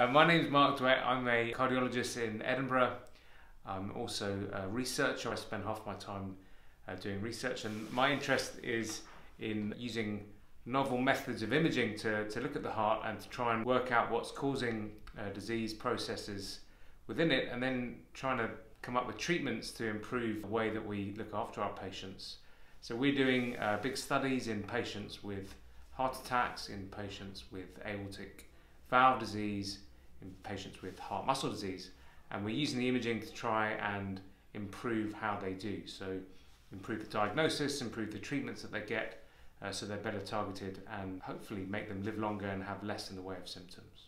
Uh, my name is Marc Dweck. I'm a cardiologist in Edinburgh. I'm also a researcher. I spend half my time uh, doing research, and my interest is in using novel methods of imaging to, to look at the heart and to try and work out what's causing uh, disease processes within it, and then trying to come up with treatments to improve the way that we look after our patients. So we're doing uh, big studies in patients with heart attacks, in patients with aortic valve disease, in patients with heart muscle disease. And we're using the imaging to try and improve how they do. So, improve the diagnosis, improve the treatments that they get uh, so they're better targeted, and hopefully make them live longer and have less in the way of symptoms.